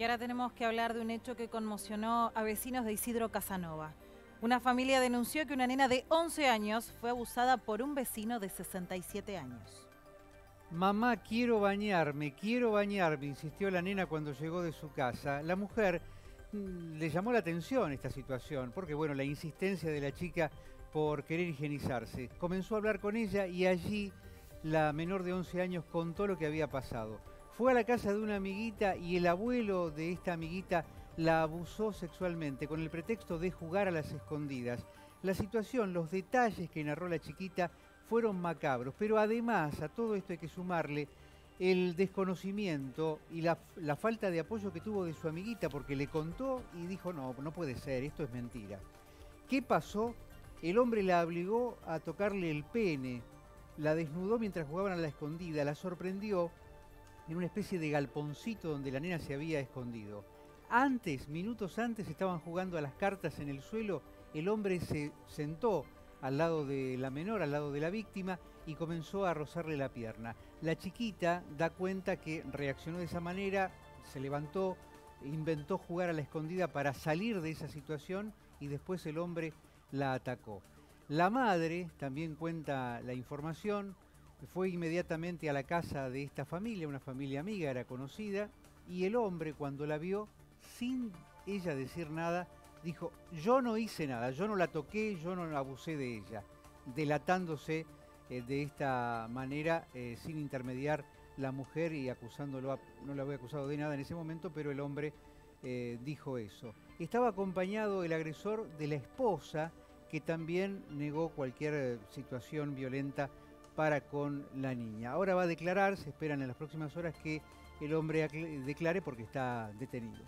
Y ahora tenemos que hablar de un hecho que conmocionó a vecinos de Isidro Casanova. Una familia denunció que una nena de 11 años fue abusada por un vecino de 67 años. Mamá, quiero bañarme, quiero bañarme, insistió la nena cuando llegó de su casa. La mujer mm, le llamó la atención esta situación, porque bueno, la insistencia de la chica por querer higienizarse. Comenzó a hablar con ella y allí la menor de 11 años contó lo que había pasado. Fue a la casa de una amiguita y el abuelo de esta amiguita la abusó sexualmente con el pretexto de jugar a las escondidas. La situación, los detalles que narró la chiquita fueron macabros, pero además a todo esto hay que sumarle el desconocimiento y la, falta de apoyo que tuvo de su amiguita porque le contó y dijo, no, no puede ser, esto es mentira. ¿Qué pasó? El hombre la obligó a tocarle el pene, la desnudó mientras jugaban a la escondida, la sorprendió en una especie de galponcito donde la nena se había escondido. Antes, minutos antes, estaban jugando a las cartas en el suelo, el hombre se sentó al lado de la menor, al lado de la víctima, y comenzó a rozarle la pierna. La chiquita da cuenta que reaccionó de esa manera, se levantó, inventó jugar a la escondida para salir de esa situación y después el hombre la atacó. La madre, también cuenta la información, fue inmediatamente a la casa de esta familia, una familia amiga, era conocida, y el hombre cuando la vio, sin ella decir nada, dijo, yo no hice nada, yo no la toqué, yo no abusé de ella, delatándose eh, de esta manera eh, sin intermediar la mujer y acusándolo, no la había acusado de nada en ese momento, pero el hombre eh, dijo eso. Estaba acompañado el agresor de la esposa, que también negó cualquier situación violenta para con la niña. Ahora va a declarar, se esperan en las próximas horas que el hombre declare porque está detenido.